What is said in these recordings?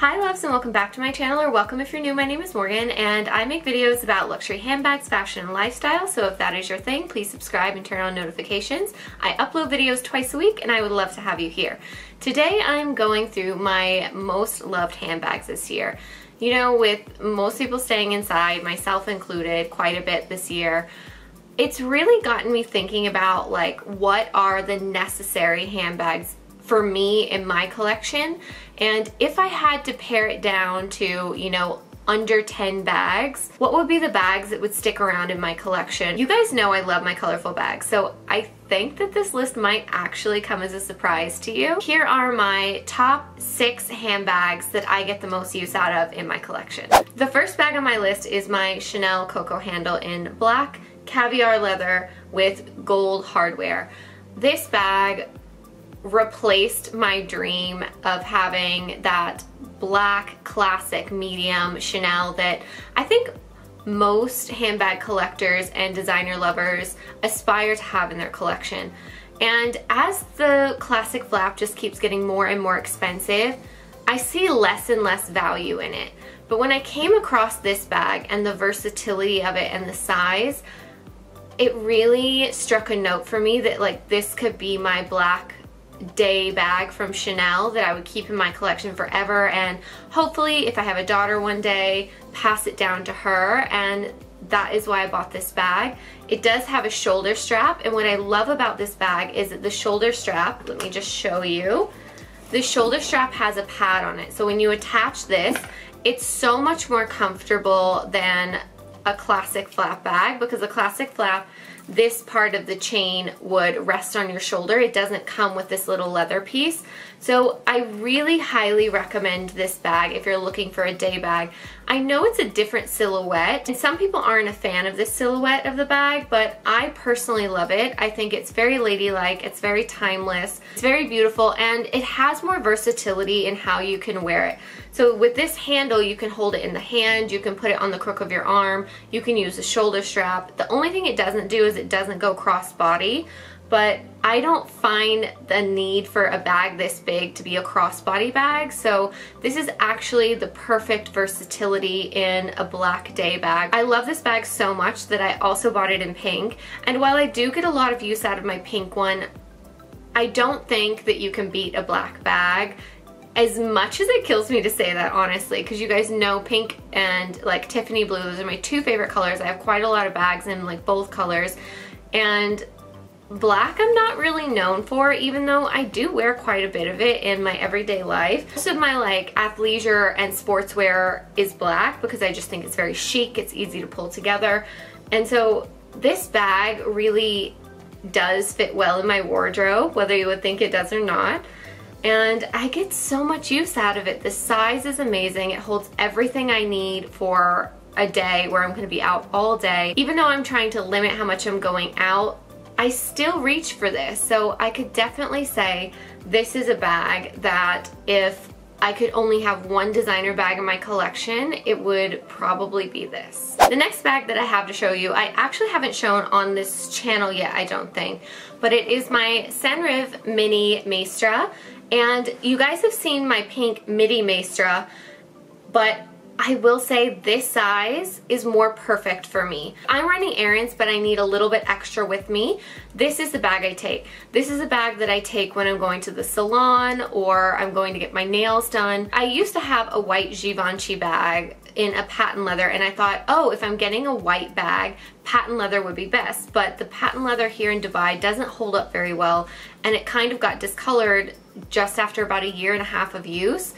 Hi loves and welcome back to my channel or welcome if you're new. My name is Morgan and I make videos about luxury handbags, fashion, and lifestyle. So if that is your thing, please subscribe and turn on notifications. I upload videos twice a week and I would love to have you here. Today I'm going through my most loved handbags this year. You know, with most people staying inside, myself included, quite a bit this year, it's really gotten me thinking about like what are the necessary handbags for me in my collection. And if I had to pare it down to, you know, under 10 bags, what would be the bags that would stick around in my collection? You guys know I love my colorful bags, so I think that this list might actually come as a surprise to you. Here are my top six handbags that I get the most use out of in my collection. The first bag on my list is my Chanel Coco handle in black caviar leather with gold hardware. This bag replaced my dream of having that black classic medium Chanel that I think most handbag collectors and designer lovers aspire to have in their collection. And as the classic flap just keeps getting more and more expensive, I see less and less value in it. But when I came across this bag and the versatility of it and the size, it really struck a note for me that like this could be my black day bag from Chanel that I would keep in my collection forever. And hopefully if I have a daughter one day pass it down to her. And that is why I bought this bag. It does have a shoulder strap. And what I love about this bag is that the shoulder strap, let me just show you, the shoulder strap has a pad on it. So when you attach this it's so much more comfortable than a classic flap bag because a classic flap this part of the chain would rest on your shoulder. It doesn't come with this little leather piece. So I really highly recommend this bag if you're looking for a day bag. I know it's a different silhouette and some people aren't a fan of this silhouette of the bag, but I personally love it. I think it's very ladylike, it's very timeless, it's very beautiful, and it has more versatility in how you can wear it. So with this handle, you can hold it in the hand, you can put it on the crook of your arm, you can use a shoulder strap. The only thing it doesn't do is it doesn't go cross body, but I don't find the need for a bag this big to be a crossbody bag. So this is actually the perfect versatility in a black day bag. I love this bag so much that I also bought it in pink. And while I do get a lot of use out of my pink one, I don't think that you can beat a black bag as much as it kills me to say that honestly because you guys know pink and like Tiffany blue those are my two favorite colors I have quite a lot of bags in like both colors and Black I'm not really known for even though I do wear quite a bit of it in my everyday life. Most of my like athleisure and sportswear is black because I just think it's very chic, it's easy to pull together. And so this bag really does fit well in my wardrobe, whether you would think it does or not. And I get so much use out of it. The size is amazing. It holds everything I need for a day where I'm gonna be out all day. Even though I'm trying to limit how much I'm going out, I still reach for this. So I could definitely say this is a bag that if I could only have one designer bag in my collection, it would probably be this. The next bag that I have to show you, I actually haven't shown on this channel yet, I don't think, but it is my Senreve Mini Maestra, and you guys have seen my pink midi Maestra, but I will say this size is more perfect for me. I'm running errands, but I need a little bit extra with me. This is the bag I take. This is a bag that I take when I'm going to the salon or I'm going to get my nails done. I used to have a white Givenchy bag in a patent leather and I thought, oh, if I'm getting a white bag, patent leather would be best. But the patent leather here in Dubai doesn't hold up very well and it kind of got discolored just after about a year and a half of use.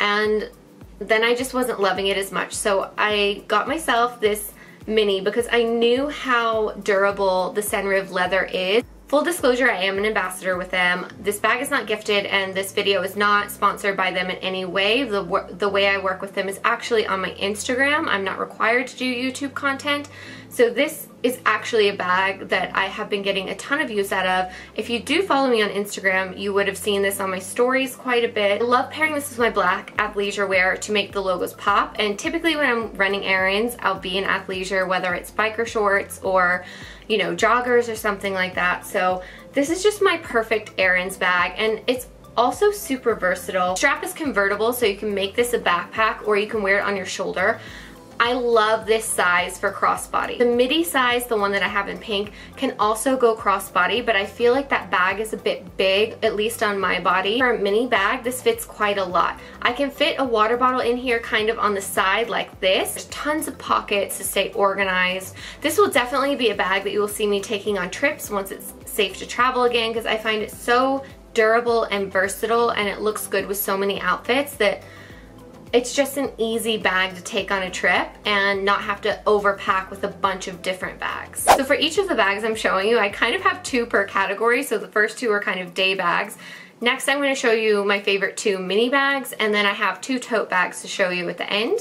And then I just wasn't loving it as much. So I got myself this mini because I knew how durable the Senreve leather is. Full disclosure, I am an ambassador with them. This bag is not gifted and this video is not sponsored by them in any way. The, the way I work with them is actually on my Instagram. I'm not required to do YouTube content. So this is actually a bag that I have been getting a ton of use out of. If you do follow me on Instagram, you would have seen this on my stories quite a bit. I love pairing this with my black athleisure wear to make the logos pop. And typically when I'm running errands, I'll be in athleisure, whether it's biker shorts or you know, joggers or something like that. So this is just my perfect errands bag and it's also super versatile. Strap is convertible so you can make this a backpack or you can wear it on your shoulder. I love this size for crossbody. The midi size, the one that I have in pink, can also go crossbody, but I feel like that bag is a bit big, at least on my body. For a mini bag, this fits quite a lot. I can fit a water bottle in here kind of on the side like this. There's tons of pockets to stay organized. This will definitely be a bag that you will see me taking on trips once it's safe to travel again because I find it so durable and versatile and it looks good with so many outfits that it's just an easy bag to take on a trip and not have to overpack with a bunch of different bags. So for each of the bags I'm showing you, I kind of have two per category. So the first two are kind of day bags. Next, I'm gonna show you my favorite two mini bags, and then I have two tote bags to show you at the end.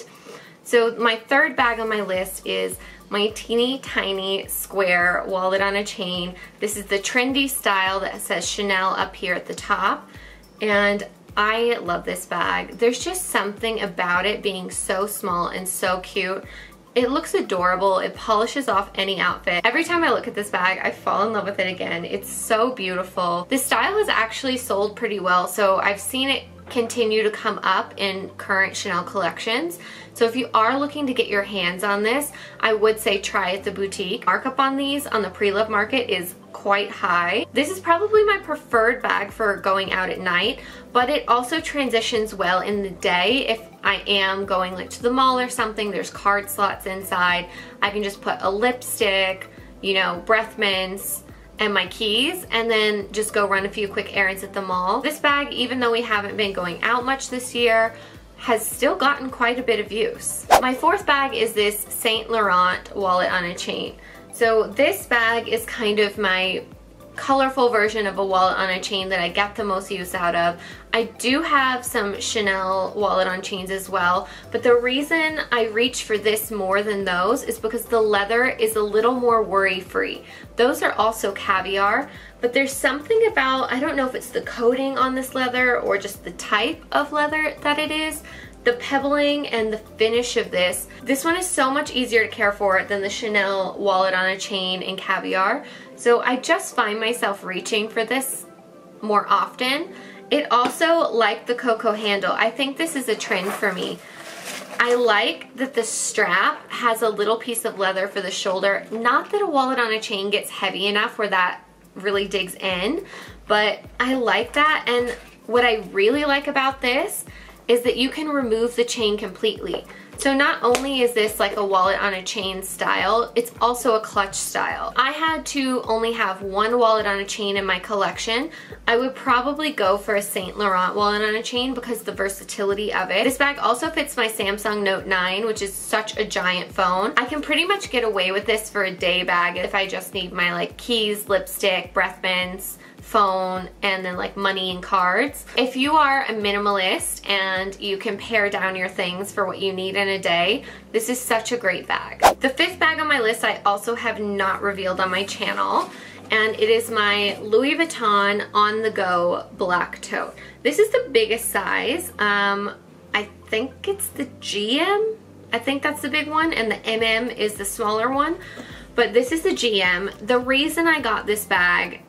So my third bag on my list is my teeny tiny square wallet on a chain. This is the trendy style that says Chanel up here at the top. And I love this bag. There's just something about it being so small and so cute. It looks adorable. It polishes off any outfit. Every time I look at this bag, I fall in love with it again. It's so beautiful. This style is actually sold pretty well, so I've seen it continue to come up in current Chanel collections. So if you are looking to get your hands on this, I would say try at the boutique. Markup on these on the pre-love market is quite high. This is probably my preferred bag for going out at night, but it also transitions well in the day if I am going like to the mall or something, there's card slots inside. I can just put a lipstick, you know, breath mints, and my keys and then just go run a few quick errands at the mall. This bag, even though we haven't been going out much this year, has still gotten quite a bit of use. My fourth bag is this Saint Laurent wallet on a chain. So this bag is kind of my colorful version of a wallet on a chain that I get the most use out of. I do have some Chanel wallet on chains as well, but the reason I reach for this more than those is because the leather is a little more worry-free. Those are also caviar, but there's something about, I don't know if it's the coating on this leather or just the type of leather that it is, the pebbling and the finish of this. This one is so much easier to care for than the Chanel wallet on a chain in caviar. So I just find myself reaching for this more often. It also, like the Coco handle, I think this is a trend for me. I like that the strap has a little piece of leather for the shoulder. Not that a wallet on a chain gets heavy enough where that really digs in, but I like that. And what I really like about this is that you can remove the chain completely. So not only is this like a wallet on a chain style, it's also a clutch style. I had to only have one wallet on a chain in my collection. I would probably go for a Saint Laurent wallet on a chain because the versatility of it. This bag also fits my Samsung Note 9, which is such a giant phone. I can pretty much get away with this for a day bag if I just need my like keys, lipstick, breath mints, phone, and then like money and cards. If you are a minimalist and you can pare down your things for what you need in a day, this is such a great bag. The fifth bag on my list I also have not revealed on my channel and it is my Louis Vuitton on the go black tote. This is the biggest size. Um, I think it's the GM. I think that's the big one and the MM is the smaller one. But this is the GM. The reason I got this bag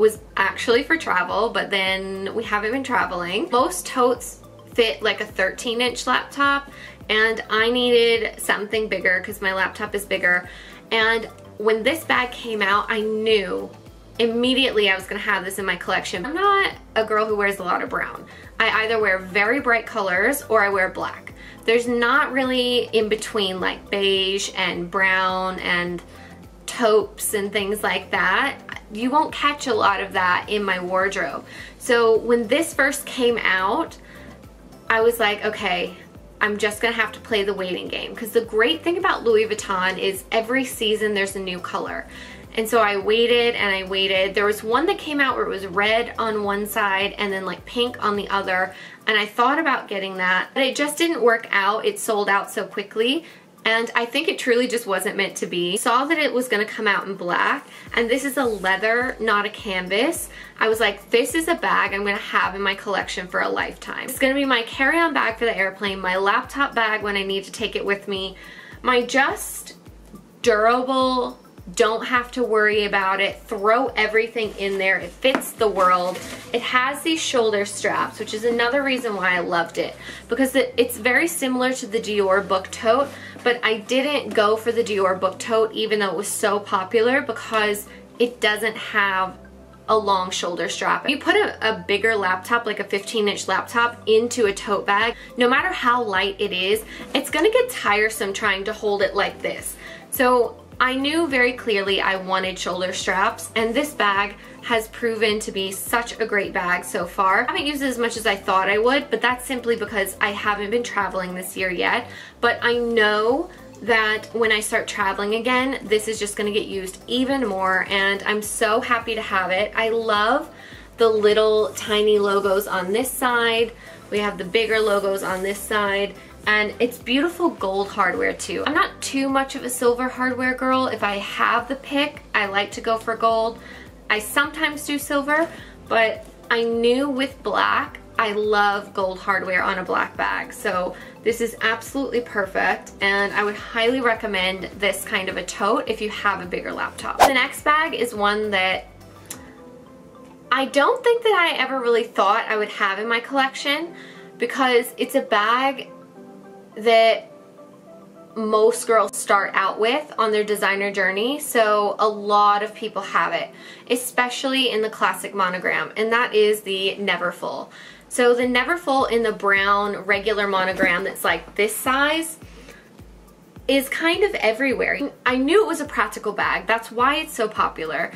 was actually for travel, but then we haven't been traveling. Most totes fit like a 13 inch laptop and I needed something bigger because my laptop is bigger. And when this bag came out, I knew immediately I was gonna have this in my collection. I'm not a girl who wears a lot of brown. I either wear very bright colors or I wear black. There's not really in between like beige and brown and taupes and things like that you won't catch a lot of that in my wardrobe. So when this first came out, I was like, okay, I'm just gonna have to play the waiting game. Because the great thing about Louis Vuitton is every season there's a new color. And so I waited and I waited. There was one that came out where it was red on one side and then like pink on the other. And I thought about getting that, but it just didn't work out. It sold out so quickly and I think it truly just wasn't meant to be. Saw that it was gonna come out in black and this is a leather, not a canvas. I was like, this is a bag I'm gonna have in my collection for a lifetime. It's gonna be my carry-on bag for the airplane, my laptop bag when I need to take it with me, my just durable don't have to worry about it. Throw everything in there. It fits the world. It has these shoulder straps, which is another reason why I loved it because it, it's very similar to the Dior book tote, but I didn't go for the Dior book tote even though it was so popular because it doesn't have a long shoulder strap. If you put a, a, bigger laptop, like a 15 inch laptop, into a tote bag, no matter how light it is, it's gonna get tiresome trying to hold it like this. So I knew very clearly I wanted shoulder straps and this bag has proven to be such a great bag so far. I haven't used it as much as I thought I would, but that's simply because I haven't been traveling this year yet. But I know that when I start traveling again, this is just gonna get used even more and I'm so happy to have it. I love the little tiny logos on this side. We have the bigger logos on this side and it's beautiful gold hardware too. I'm not too much of a silver hardware girl. If I have the pick, I like to go for gold. I sometimes do silver, but I knew with black, I love gold hardware on a black bag. So this is absolutely perfect and I would highly recommend this kind of a tote if you have a bigger laptop. The next bag is one that I don't think that I ever really thought I would have in my collection because it's a bag that most girls start out with on their designer journey so a lot of people have it especially in the classic monogram and that is the Neverfull so the Neverfull in the brown regular monogram that's like this size is kind of everywhere. I knew it was a practical bag that's why it's so popular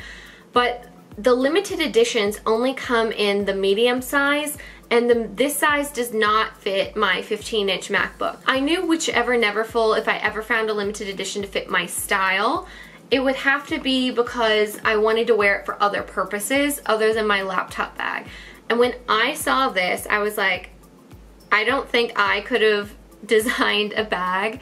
but the limited editions only come in the medium size and the, this size does not fit my 15 inch MacBook. I knew whichever Neverfull, if I ever found a limited edition to fit my style, it would have to be because I wanted to wear it for other purposes other than my laptop bag. And when I saw this, I was like, I don't think I could have designed a bag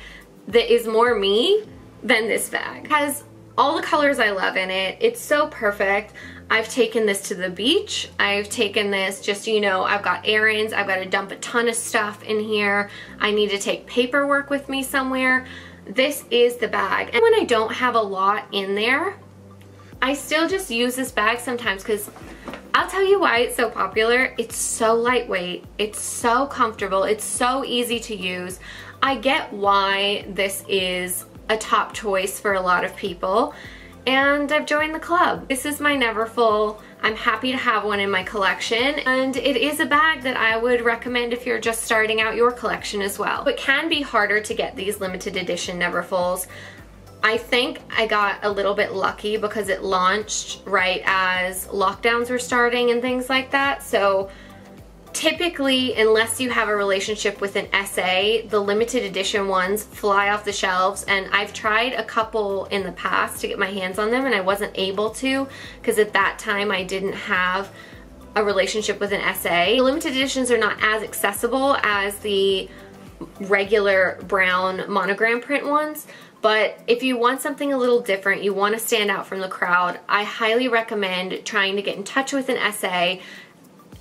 that is more me than this bag. It has all the colors I love in it. It's so perfect. I've taken this to the beach. I've taken this just, you know, I've got errands. I've got to dump a ton of stuff in here. I need to take paperwork with me somewhere. This is the bag. And when I don't have a lot in there, I still just use this bag sometimes because I'll tell you why it's so popular. It's so lightweight. It's so comfortable. It's so easy to use. I get why this is a top choice for a lot of people and I've joined the club. This is my Neverfull. I'm happy to have one in my collection and it is a bag that I would recommend if you're just starting out your collection as well. It can be harder to get these limited edition Neverfulls. I think I got a little bit lucky because it launched right as lockdowns were starting and things like that. So typically, unless you have a relationship with an SA, the limited edition ones fly off the shelves and I've tried a couple in the past to get my hands on them and I wasn't able to because at that time I didn't have a relationship with an SA. The limited editions are not as accessible as the regular brown monogram print ones, but if you want something a little different, you want to stand out from the crowd, I highly recommend trying to get in touch with an SA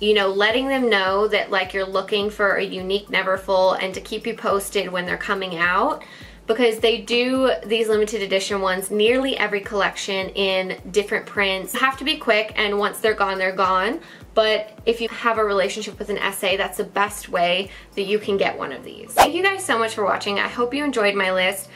you know, letting them know that like you're looking for a unique Neverfull and to keep you posted when they're coming out because they do these limited edition ones nearly every collection in different prints. Have to be quick and once they're gone, they're gone. But if you have a relationship with an SA, that's the best way that you can get one of these. Thank you guys so much for watching. I hope you enjoyed my list.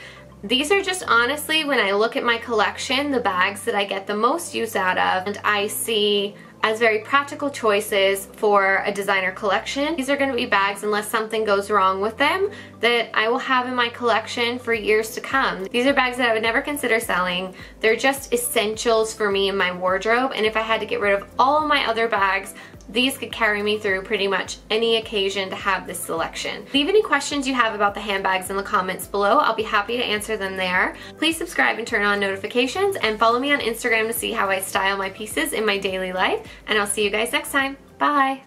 These are just honestly, when I look at my collection, the bags that I get the most use out of. And I see as very practical choices for a designer collection. These are going to be bags unless something goes wrong with them that I will have in my collection for years to come. These are bags that I would never consider selling. They're just essentials for me in my wardrobe and if I had to get rid of all my other bags, these could carry me through pretty much any occasion to have this selection. Leave any questions you have about the handbags in the comments below. I'll be happy to answer them there. Please subscribe and turn on notifications and follow me on Instagram to see how I style my pieces in my daily life. And I'll see you guys next time. Bye!